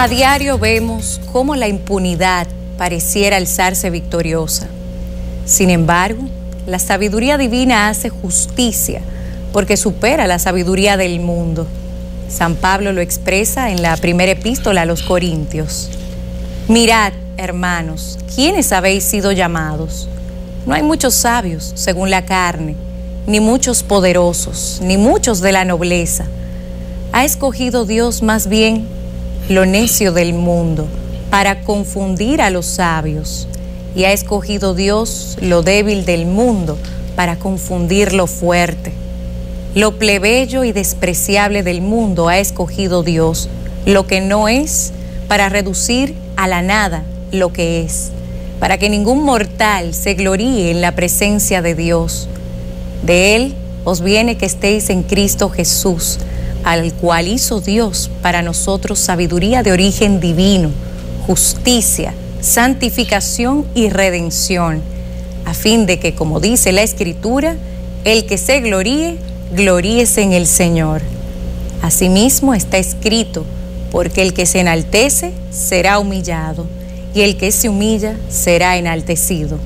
A diario vemos cómo la impunidad pareciera alzarse victoriosa. Sin embargo, la sabiduría divina hace justicia porque supera la sabiduría del mundo. San Pablo lo expresa en la primera epístola a los Corintios. Mirad, hermanos, ¿quiénes habéis sido llamados? No hay muchos sabios, según la carne, ni muchos poderosos, ni muchos de la nobleza. Ha escogido Dios más bien lo necio del mundo para confundir a los sabios, y ha escogido Dios lo débil del mundo para confundir lo fuerte. Lo plebeyo y despreciable del mundo ha escogido Dios, lo que no es, para reducir a la nada lo que es, para que ningún mortal se gloríe en la presencia de Dios. De Él os viene que estéis en Cristo Jesús, al cual hizo Dios para nosotros sabiduría de origen divino, justicia, santificación y redención, a fin de que, como dice la Escritura, el que se gloríe, gloríese en el Señor. Asimismo está escrito, porque el que se enaltece será humillado, y el que se humilla será enaltecido.